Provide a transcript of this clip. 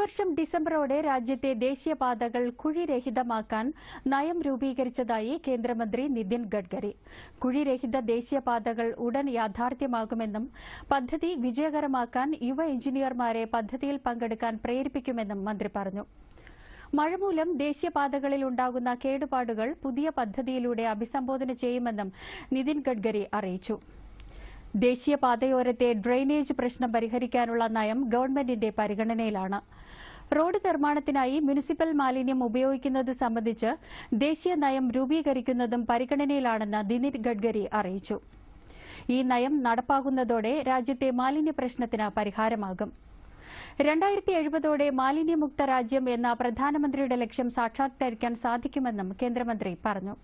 വർഷം ഡിസംബറോടെ രാജ്യത്തെ ദേശീയപാതകൾ കുഴിരഹിതമാക്കാൻ നയം രൂപീകരിച്ചതായി കേന്ദ്രമന്ത്രി നിതിൻ ഗഡ്കരി. കുഴിരഹിത ദേശീയപാതകൾ ഉടൻ യാഥാർത്ഥ്യമാകുമെന്നും പദ്ധതി വിജയകരമാക്കാൻ യുവ എഞ്ചിനീയർമാരെ പദ്ധതിയിൽ പങ്കെടുക്കാൻ പ്രേരിപ്പിക്കുമെന്നും മന്ത്രി പറഞ്ഞു. മഴമൂലം ദേശീയപാതകളിൽ ഉണ്ടാകുന്ന കേടുപാടുകൾ പുതിയ പദ്ധതിയിലൂടെ അഭിസംബോധന ചെയ്യുമെന്നും നിതിൻ ഗഡ്കരി അറിയിച്ചു. ദേശീയപാതയോരത്തെ ഡ്രെയിനേജ് പ്രശ്നം പരിഹരിക്കാനുള്ള നയം ഗവൺമെന്റിന്റെ പരിഗണനയിലാണ്. റോഡ് നിർമ്മാണത്തിനായി മുനിസിപ്പൽ മാലിന്യം ഉപയോഗിക്കുന്നത് സംബന്ധിച്ച് ദേശീയ നയം രൂപീകരിക്കുന്നതും പരിഗണനയിലാണെന്ന് നിതിൻ ഗഡ്കരി അറിയിച്ചു. ഈ നയം നടപ്പാകുന്നതോടെ രാജ്യത്തെ മാലിന്യ പ്രശ്നത്തിന് പരിഹാരമാകും. രണ്ടായിരത്തി എഴുപതോടെ മാലിന്യമുക്ത രാജ്യം എന്ന പ്രധാനമന്ത്രിയുടെ ലക്ഷ്യം സാക്ഷാത്കരിക്കാൻ സാധിക്കുമെന്നും കേന്ദ്രമന്ത്രി പറഞ്ഞു.